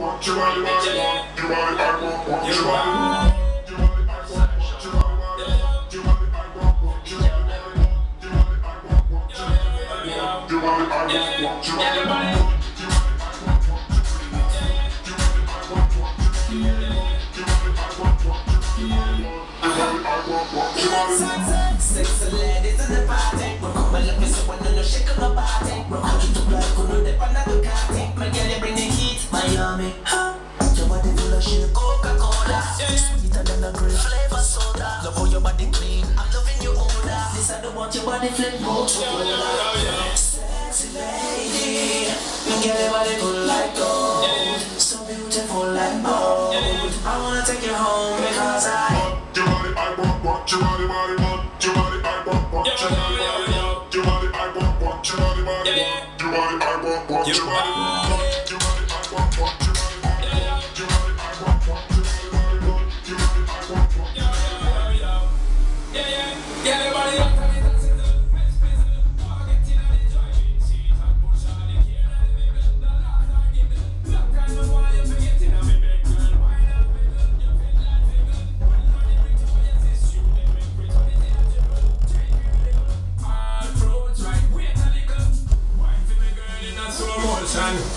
want your body, body, your body, I want, it. Do you want your body. Your body, I want, it. Do you want your body, your body, I want, it. Do you want your body, your body, I want, it. You want your body, your body, I want, it. Do you want your body. Sexy ladies in the party. Rock up my love, so when you shake my body. Rock to black, dip on the Ducati. Odor. This I don't want your body flip, go Sexy lady, girl, your body good like gold. So beautiful like gold. I wanna take you home because I. Your body, I want, want your body, body, want your body, I want, want your body, body, want your body, I want, want your body, body, want your body, I want, want your body, want your body,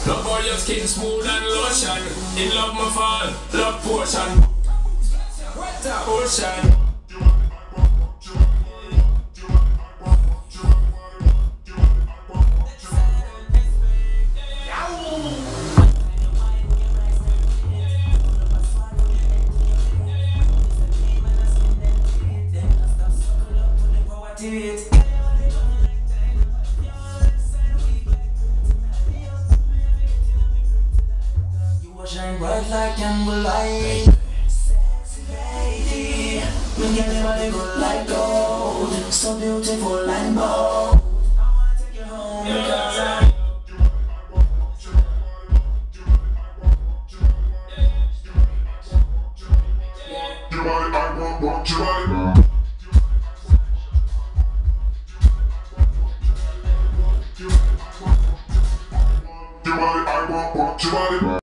Love all your skin smooth and lotion. In love my fall, love potion. Water ocean. You will Red like like candlelight Sexy lady we can your go like gold So beautiful and bold I wanna take you home I Your body, I want, want your body Your body, I want, want your body